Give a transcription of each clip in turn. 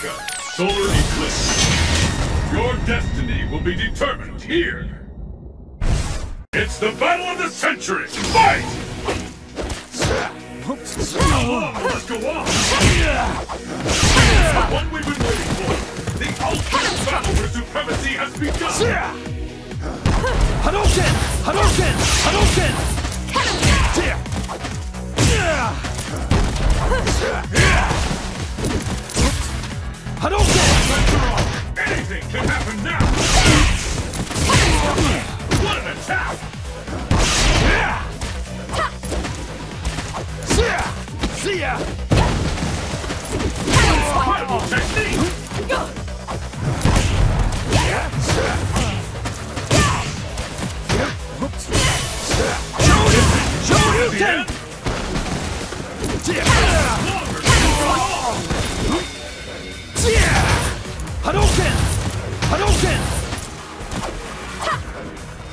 solar eclipse. Your destiny will be determined here. It's the battle of the century! Fight! How long this go on? The one we've been waiting for! The ultimate battle for supremacy has begun! Hadouken! Hadouken! Hadouken! Hadouken! Anything can happen now! What an attack! See ya! Incredible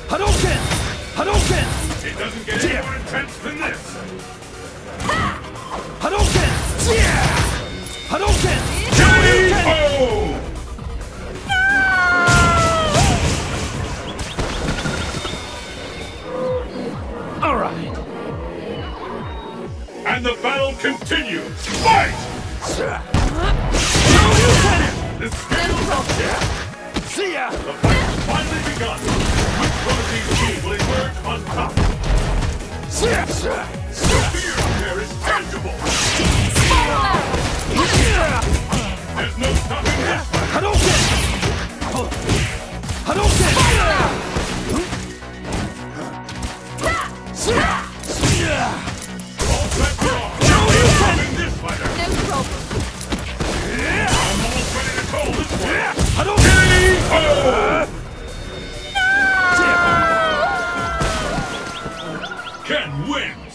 Hadouken! Hadouken! It doesn't get any more intense than this! Hadouken! Hadouken! Shoryuken! Oh! All right. And the battle continues! Fight! Shoryuken! This schedule See ya! The fight has finally begun! Which one can win!